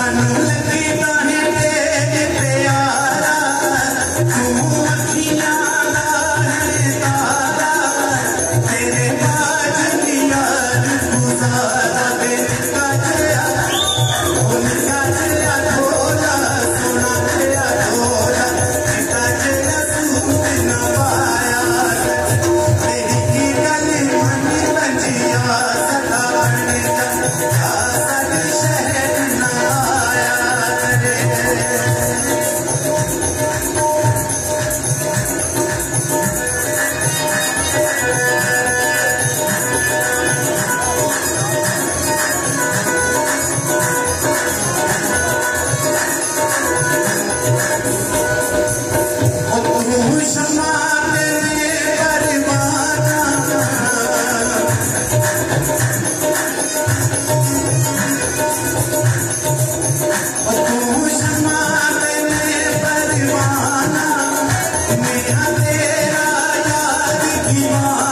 I'm तेरा याद की माँ